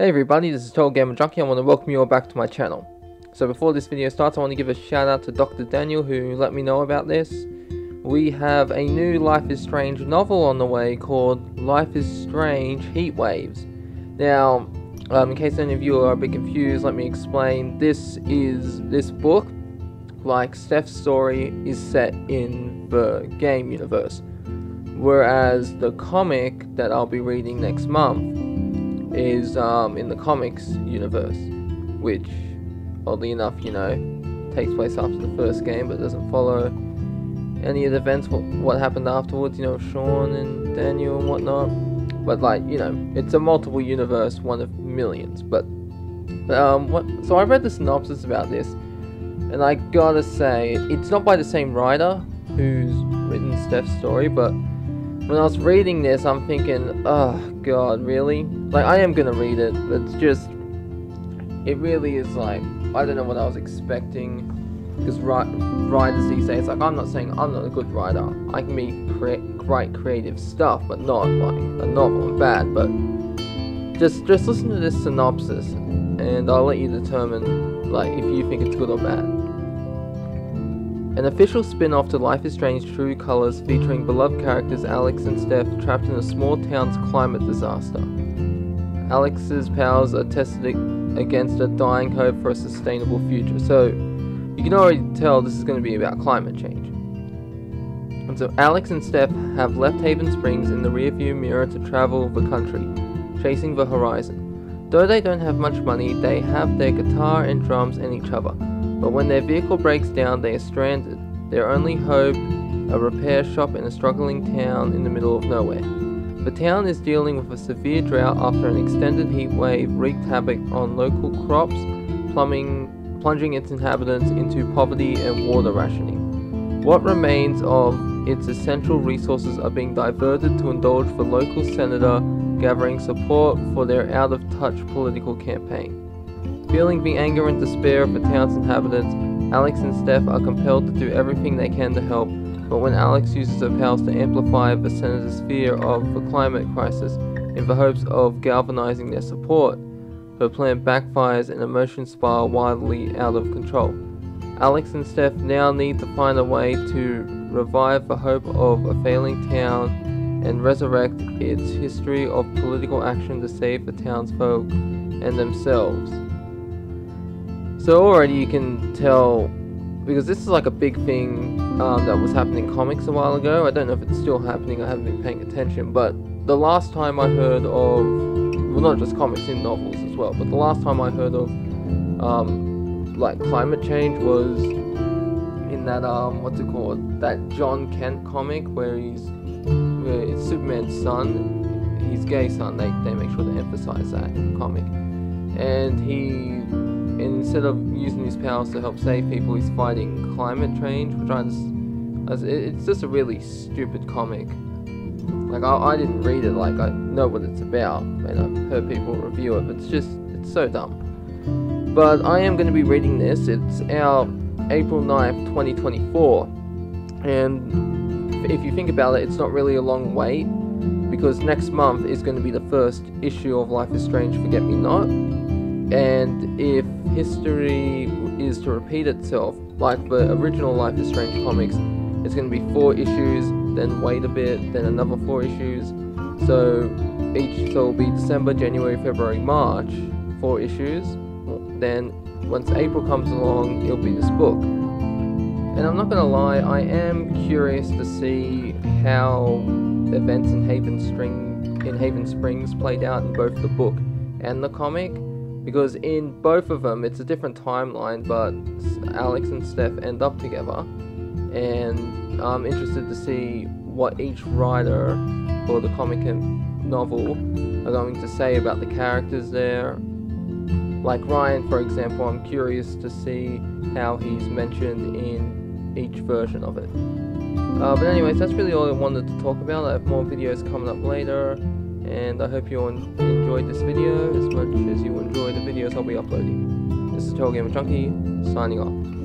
Hey everybody, this is Total Gamer Junkie. I want to welcome you all back to my channel. So before this video starts, I want to give a shout out to Dr. Daniel who let me know about this. We have a new Life is Strange novel on the way called Life is Strange Heatwaves. Now, um, in case any of you are a bit confused, let me explain. This is this book, like Steph's story, is set in the game universe, whereas the comic that I'll be reading next month is um, in the comics universe, which, oddly enough, you know, takes place after the first game, but doesn't follow any of the events, what, what happened afterwards, you know, Sean and Daniel and whatnot. But, like, you know, it's a multiple universe, one of millions. But, um, what, so I read the synopsis about this, and I gotta say, it's not by the same writer who's written Steph's story, but when I was reading this, I'm thinking, oh god, really? Like, I am gonna read it, but it's just, it really is like, I don't know what I was expecting. Because writers these days, like, I'm not saying I'm not a good writer. I can be cre- write creative stuff, but not like a novel. I'm bad, but just just listen to this synopsis, and I'll let you determine like if you think it's good or bad. An official spin-off to Life is Strange True Colors featuring beloved characters Alex and Steph trapped in a small town's climate disaster. Alex's powers are tested against a dying hope for a sustainable future. So, you can already tell this is going to be about climate change. And so Alex and Steph have left Haven Springs in the rearview mirror to travel the country, chasing the horizon. Though they don't have much money, they have their guitar and drums and each other. But when their vehicle breaks down, they are stranded. Their only hope, a repair shop in a struggling town in the middle of nowhere. The town is dealing with a severe drought after an extended heat wave wreaked havoc on local crops, plumbing, plunging its inhabitants into poverty and water rationing. What remains of its essential resources are being diverted to indulge the local senator gathering support for their out of touch political campaign. Feeling the anger and despair of the town's inhabitants, Alex and Steph are compelled to do everything they can to help, but when Alex uses her powers to amplify the senator's fear of the climate crisis in the hopes of galvanizing their support, her plan backfires and emotions spiral wildly out of control. Alex and Steph now need to find a way to revive the hope of a failing town and resurrect its history of political action to save the townsfolk and themselves. So already you can tell, because this is like a big thing um, that was happening in comics a while ago. I don't know if it's still happening, I haven't been paying attention, but the last time I heard of, well not just comics, in novels as well, but the last time I heard of um, like climate change was in that, um, what's it called, that Jon Kent comic where he's, where it's Superman's son, his gay son, they, they make sure to emphasize that in the comic. And he instead of using his powers to help save people, he's fighting climate change, which I just, it's just a really stupid comic. Like, I, I didn't read it, like, I know what it's about, and I've heard people review it, but it's just, it's so dumb. But I am going to be reading this, it's out April 9th, 2024, and if you think about it, it's not really a long wait, because next month is going to be the first issue of Life is Strange Forget Me Not, and if history is to repeat itself, like the original Life is Strange comics, it's going to be four issues, then wait a bit, then another four issues. So each so it'll be December, January, February, March, four issues. Then once April comes along, it'll be this book. And I'm not gonna lie, I am curious to see how events in Haven Spring in Haven Springs played out in both the book and the comic because in both of them it's a different timeline, but Alex and Steph end up together, and I'm interested to see what each writer for the comic and novel are going to say about the characters there. Like Ryan, for example, I'm curious to see how he's mentioned in each version of it. Uh, but anyways, that's really all I wanted to talk about. I have more videos coming up later and I hope you all enjoyed this video as much as you enjoy the videos I'll be uploading. This is Total Gamer Junkie, signing off.